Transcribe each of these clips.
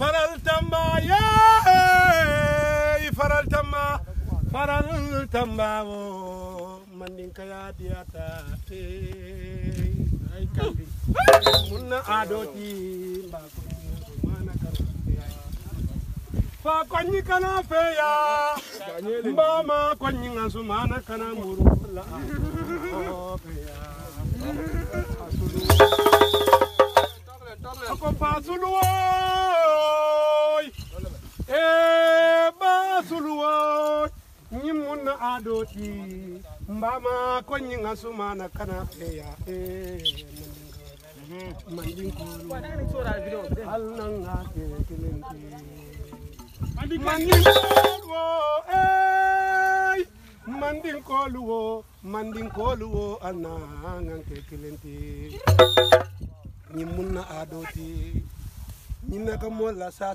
faral tamba yeey faral tamba faral tamba wo mandinka ya diyata ay kandi munna adoti mba ko mana kana fa konni kana feya mbama konni ngasu mana kana muru la. Feya asulu. Ako basuluwoy e ba suluwa nyi munna adoti mbama ko nyi ngasuma na e, e. mandin ko alnan ga ke mandin ko e mandin ko luwo mandin anna ngan ke kilenti, ti nyi adoti nyi na ka mola sa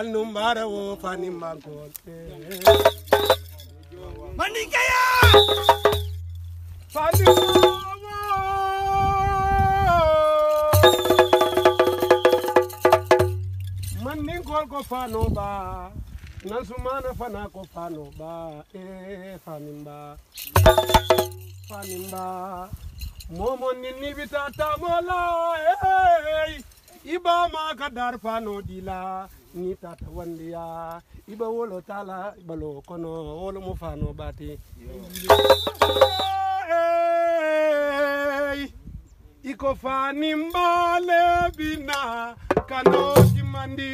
wo alnumbara wo fani mbankol Mandinkeya! fani mandinkol ko fano ba nasumana fana ko fano ba e fanimba fanimba momo ninni bitata mola hey iba ma ka fano dila ni tata wandiya iba wolo tala balo kono wolo mo fano bati iko fani mbale bina kano kimandi